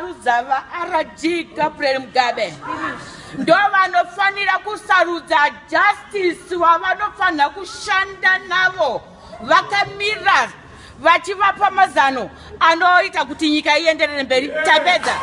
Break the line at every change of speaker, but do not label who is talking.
kusarudza varg gabriel mugabe. Ndo vanofanira kusarudza justice wavanofanira kushanda navo. Vakamira vachivapa mazano anoita kuti nyika ienderere mberi. Tapedza.